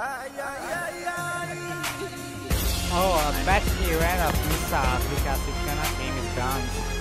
Oh, I bet he ran a missile because he cannot aim his guns.